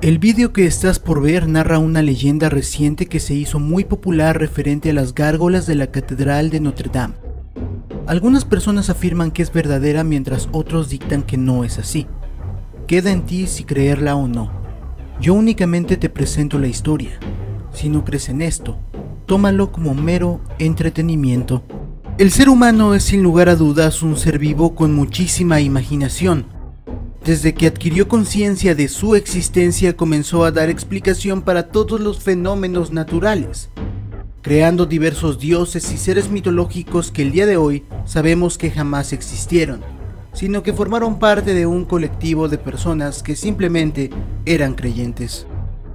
El vídeo que estás por ver narra una leyenda reciente que se hizo muy popular referente a las gárgolas de la Catedral de Notre Dame. Algunas personas afirman que es verdadera mientras otros dictan que no es así. Queda en ti si creerla o no. Yo únicamente te presento la historia. Si no crees en esto, tómalo como mero entretenimiento. El ser humano es sin lugar a dudas un ser vivo con muchísima imaginación, desde que adquirió conciencia de su existencia comenzó a dar explicación para todos los fenómenos naturales, creando diversos dioses y seres mitológicos que el día de hoy sabemos que jamás existieron, sino que formaron parte de un colectivo de personas que simplemente eran creyentes.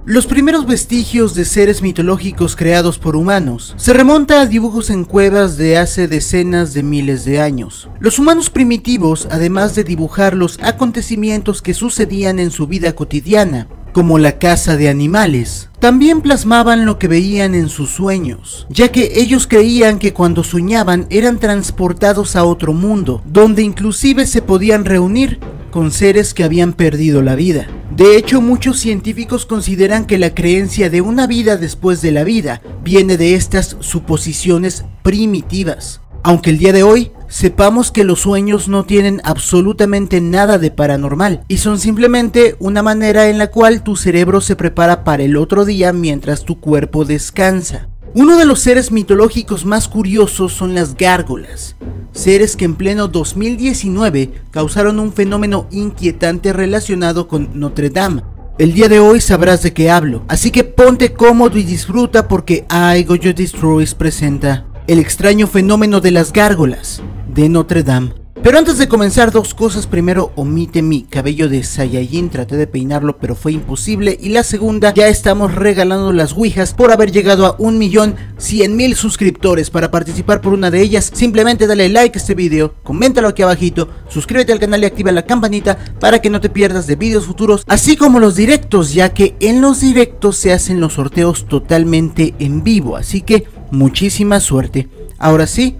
Los primeros vestigios de seres mitológicos creados por humanos se remonta a dibujos en cuevas de hace decenas de miles de años. Los humanos primitivos, además de dibujar los acontecimientos que sucedían en su vida cotidiana, como la caza de animales, también plasmaban lo que veían en sus sueños, ya que ellos creían que cuando soñaban eran transportados a otro mundo, donde inclusive se podían reunir con seres que habían perdido la vida. De hecho, muchos científicos consideran que la creencia de una vida después de la vida viene de estas suposiciones primitivas. Aunque el día de hoy sepamos que los sueños no tienen absolutamente nada de paranormal y son simplemente una manera en la cual tu cerebro se prepara para el otro día mientras tu cuerpo descansa. Uno de los seres mitológicos más curiosos son las gárgolas, seres que en pleno 2019 causaron un fenómeno inquietante relacionado con Notre Dame. El día de hoy sabrás de qué hablo, así que ponte cómodo y disfruta porque I Goyo Destroys presenta el extraño fenómeno de las gárgolas de Notre Dame. Pero antes de comenzar, dos cosas. Primero, omite mi cabello de Saiyajin. Traté de peinarlo, pero fue imposible. Y la segunda, ya estamos regalando las Ouijas por haber llegado a un millón cien mil suscriptores. Para participar por una de ellas, simplemente dale like a este video, coméntalo aquí abajito, suscríbete al canal y activa la campanita para que no te pierdas de vídeos futuros, así como los directos, ya que en los directos se hacen los sorteos totalmente en vivo. Así que muchísima suerte. Ahora sí,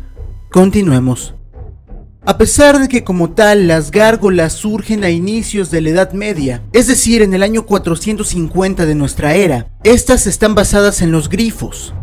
continuemos. A pesar de que como tal las gárgolas surgen a inicios de la Edad Media, es decir, en el año 450 de nuestra era, estas están basadas en los grifos.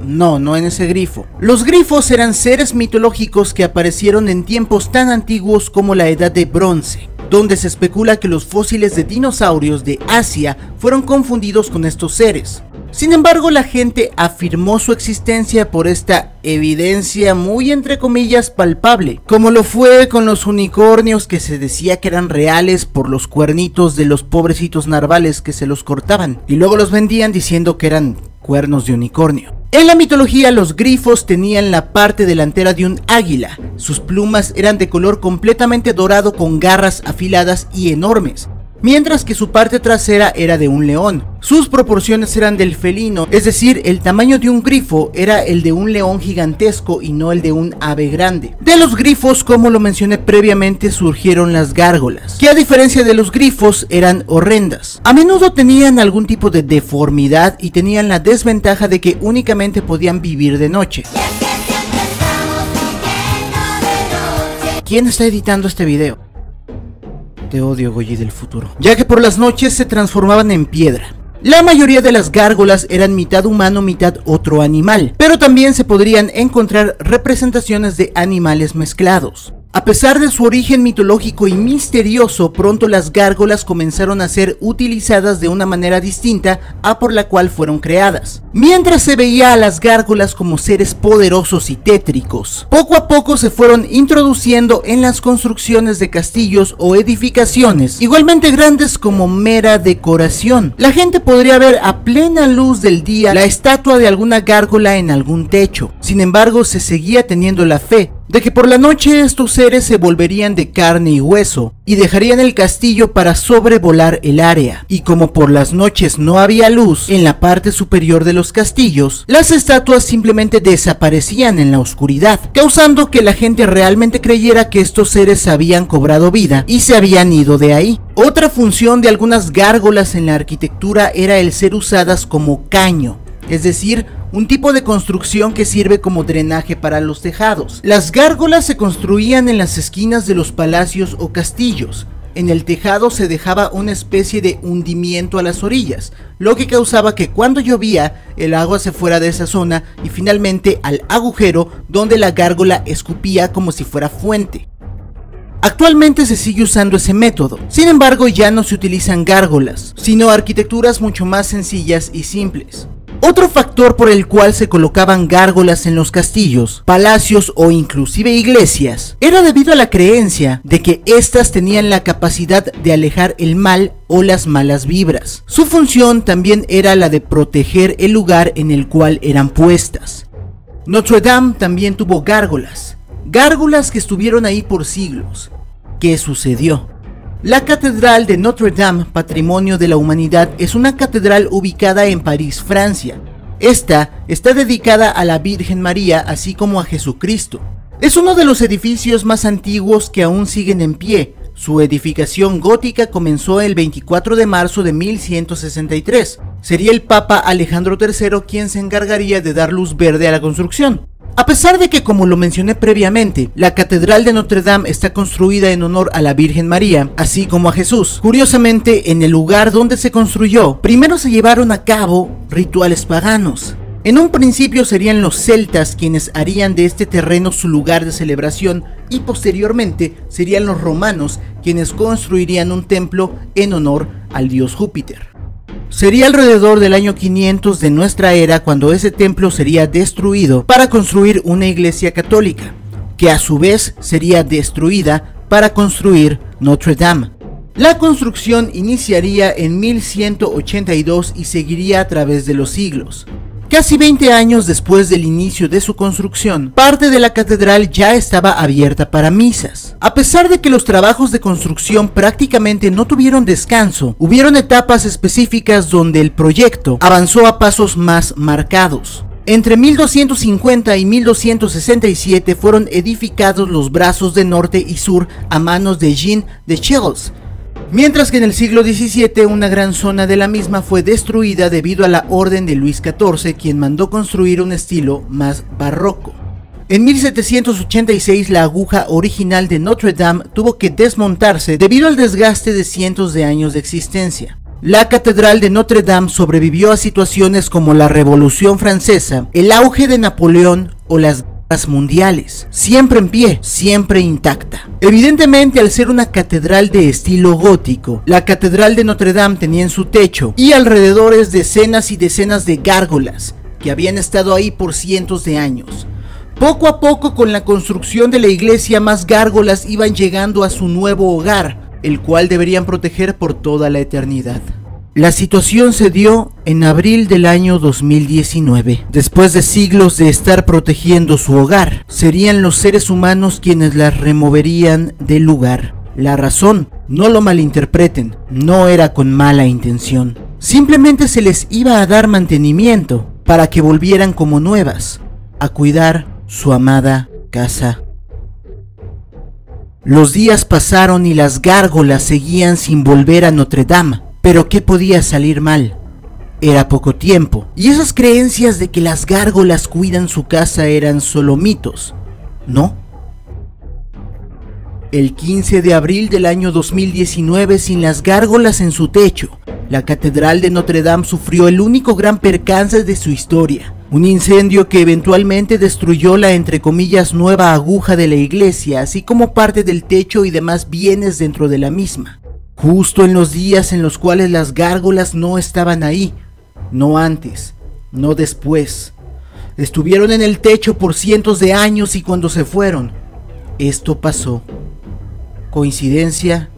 No, no en ese grifo. Los grifos eran seres mitológicos que aparecieron en tiempos tan antiguos como la Edad de Bronce, donde se especula que los fósiles de dinosaurios de Asia fueron confundidos con estos seres. Sin embargo, la gente afirmó su existencia por esta evidencia muy entre comillas palpable, como lo fue con los unicornios que se decía que eran reales por los cuernitos de los pobrecitos narvales que se los cortaban y luego los vendían diciendo que eran cuernos de unicornio. En la mitología los grifos tenían la parte delantera de un águila, sus plumas eran de color completamente dorado con garras afiladas y enormes, mientras que su parte trasera era de un león. Sus proporciones eran del felino, es decir, el tamaño de un grifo era el de un león gigantesco y no el de un ave grande. De los grifos, como lo mencioné previamente, surgieron las gárgolas, que a diferencia de los grifos eran horrendas. A menudo tenían algún tipo de deformidad y tenían la desventaja de que únicamente podían vivir de noche. ¿Quién está editando este video? Te odio, Goyi del futuro. Ya que por las noches se transformaban en piedra. La mayoría de las gárgolas eran mitad humano, mitad otro animal, pero también se podrían encontrar representaciones de animales mezclados. A pesar de su origen mitológico y misterioso, pronto las gárgolas comenzaron a ser utilizadas de una manera distinta a por la cual fueron creadas. Mientras se veía a las gárgolas como seres poderosos y tétricos, poco a poco se fueron introduciendo en las construcciones de castillos o edificaciones, igualmente grandes como mera decoración. La gente podría ver a plena luz del día la estatua de alguna gárgola en algún techo. Sin embargo, se seguía teniendo la fe de que por la noche estos seres se volverían de carne y hueso y dejarían el castillo para sobrevolar el área. Y como por las noches no había luz en la parte superior de los castillos, las estatuas simplemente desaparecían en la oscuridad, causando que la gente realmente creyera que estos seres habían cobrado vida y se habían ido de ahí. Otra función de algunas gárgolas en la arquitectura era el ser usadas como caño, es decir, un tipo de construcción que sirve como drenaje para los tejados. Las gárgolas se construían en las esquinas de los palacios o castillos, en el tejado se dejaba una especie de hundimiento a las orillas, lo que causaba que cuando llovía el agua se fuera de esa zona y finalmente al agujero donde la gárgola escupía como si fuera fuente. Actualmente se sigue usando ese método, sin embargo ya no se utilizan gárgolas, sino arquitecturas mucho más sencillas y simples. Otro factor por el cual se colocaban gárgolas en los castillos, palacios o inclusive iglesias era debido a la creencia de que éstas tenían la capacidad de alejar el mal o las malas vibras. Su función también era la de proteger el lugar en el cual eran puestas. Notre Dame también tuvo gárgolas, gárgolas que estuvieron ahí por siglos. ¿Qué sucedió? La Catedral de Notre Dame, Patrimonio de la Humanidad, es una catedral ubicada en París, Francia. Esta está dedicada a la Virgen María, así como a Jesucristo. Es uno de los edificios más antiguos que aún siguen en pie. Su edificación gótica comenzó el 24 de marzo de 1163. Sería el Papa Alejandro III quien se encargaría de dar luz verde a la construcción. A pesar de que, como lo mencioné previamente, la Catedral de Notre Dame está construida en honor a la Virgen María, así como a Jesús, curiosamente, en el lugar donde se construyó, primero se llevaron a cabo rituales paganos. En un principio serían los celtas quienes harían de este terreno su lugar de celebración y posteriormente serían los romanos quienes construirían un templo en honor al dios Júpiter. Sería alrededor del año 500 de nuestra era cuando ese templo sería destruido para construir una iglesia católica, que a su vez sería destruida para construir Notre Dame. La construcción iniciaría en 1182 y seguiría a través de los siglos. Casi 20 años después del inicio de su construcción, parte de la catedral ya estaba abierta para misas. A pesar de que los trabajos de construcción prácticamente no tuvieron descanso, hubieron etapas específicas donde el proyecto avanzó a pasos más marcados. Entre 1250 y 1267 fueron edificados los brazos de norte y sur a manos de Jean de Chelles, Mientras que en el siglo XVII una gran zona de la misma fue destruida debido a la orden de Luis XIV, quien mandó construir un estilo más barroco. En 1786 la aguja original de Notre Dame tuvo que desmontarse debido al desgaste de cientos de años de existencia. La Catedral de Notre Dame sobrevivió a situaciones como la Revolución Francesa, el auge de Napoleón o las mundiales, siempre en pie, siempre intacta. Evidentemente, al ser una catedral de estilo gótico, la catedral de Notre Dame tenía en su techo y alrededores decenas y decenas de gárgolas que habían estado ahí por cientos de años. Poco a poco, con la construcción de la iglesia, más gárgolas iban llegando a su nuevo hogar, el cual deberían proteger por toda la eternidad. La situación se dio en abril del año 2019. Después de siglos de estar protegiendo su hogar, serían los seres humanos quienes las removerían del lugar. La razón, no lo malinterpreten, no era con mala intención. Simplemente se les iba a dar mantenimiento para que volvieran como nuevas, a cuidar su amada casa. Los días pasaron y las gárgolas seguían sin volver a Notre Dame. Pero ¿qué podía salir mal? Era poco tiempo, y esas creencias de que las gárgolas cuidan su casa eran solo mitos, ¿no? El 15 de abril del año 2019, sin las gárgolas en su techo, la Catedral de Notre Dame sufrió el único gran percance de su historia, un incendio que eventualmente destruyó la entre comillas nueva aguja de la iglesia, así como parte del techo y demás bienes dentro de la misma justo en los días en los cuales las gárgolas no estaban ahí, no antes, no después. Estuvieron en el techo por cientos de años y cuando se fueron, esto pasó. ¿Coincidencia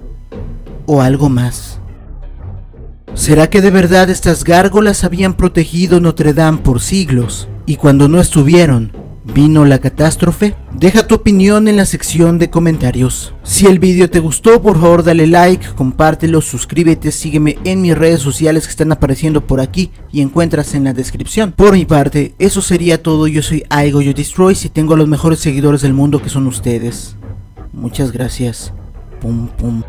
o algo más? ¿Será que de verdad estas gárgolas habían protegido Notre Dame por siglos y cuando no estuvieron, ¿Vino la catástrofe? Deja tu opinión en la sección de comentarios. Si el vídeo te gustó, por favor dale like, compártelo, suscríbete, sígueme en mis redes sociales que están apareciendo por aquí y encuentras en la descripción. Por mi parte, eso sería todo. Yo soy Aigo Yo Destroy y tengo a los mejores seguidores del mundo que son ustedes. Muchas gracias. Pum pum.